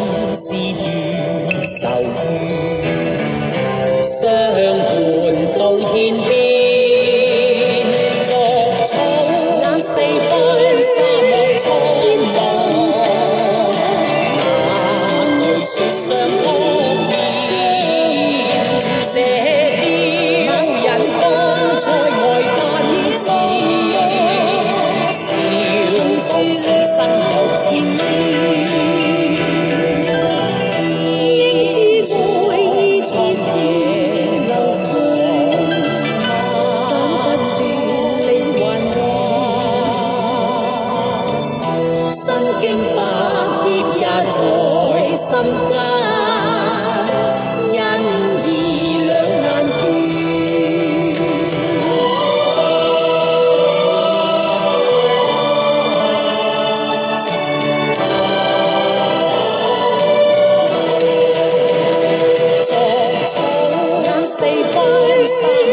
恩是怨愁，相伴到天边。作草四分，山漠苍茫在。哪会说常相见？射雕人风采外，但见少年自身。爱似是流水，斩不断理还乱，身经百劫也在心间。 天